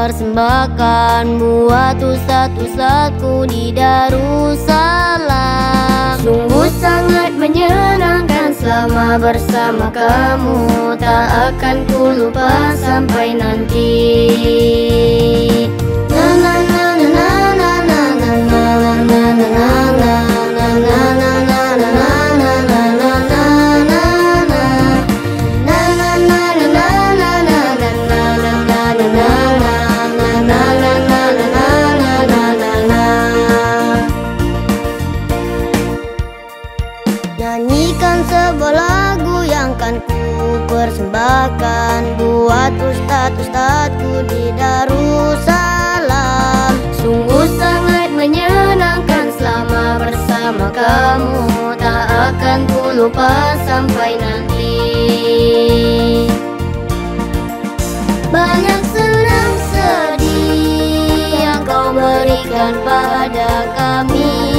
persembahkan Buat ustad-ustadku di Darussalam. Sungguh sangat menyenangkan selama bersama kamu. Tak akan ku lupa sampai nanti ustad-ustadku di Darussalam. Sungguh sangat menyenangkan selama bersama kamu. Tak akan ku lupa sampai nanti. Banyak senang sedih yang kau berikan pada kami.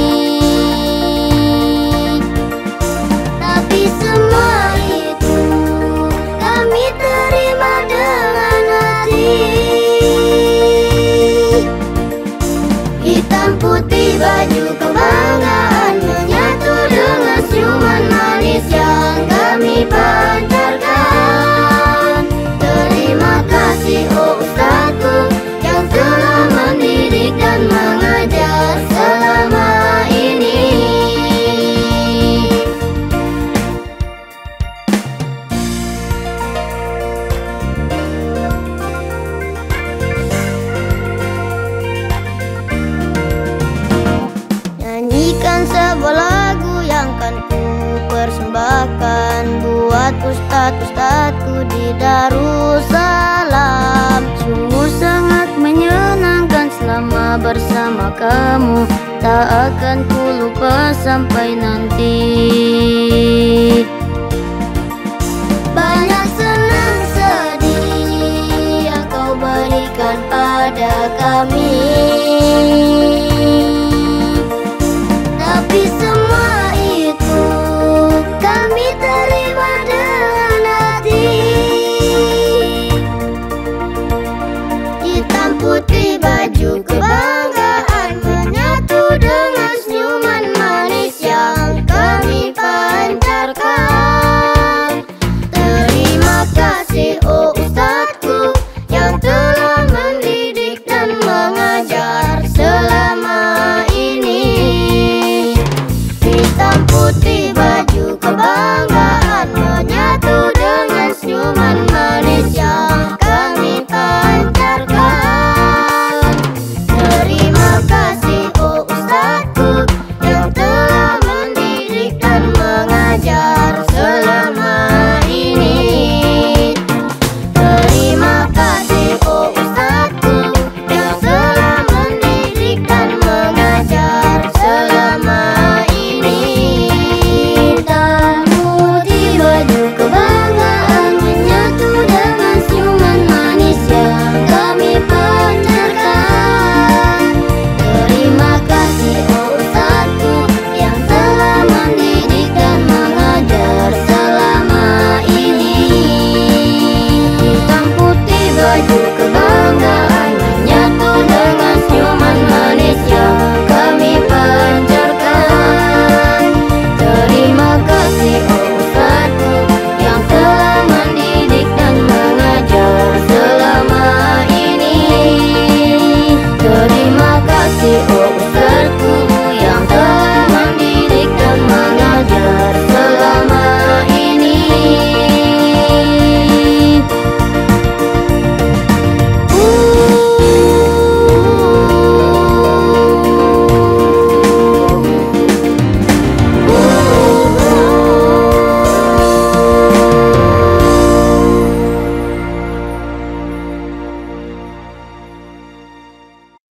Sebuah Buat ustad-ustadku di Darussalam. Sungguh sangat menyenangkan selama bersama kamu. Tak akan ku lupa sampai nanti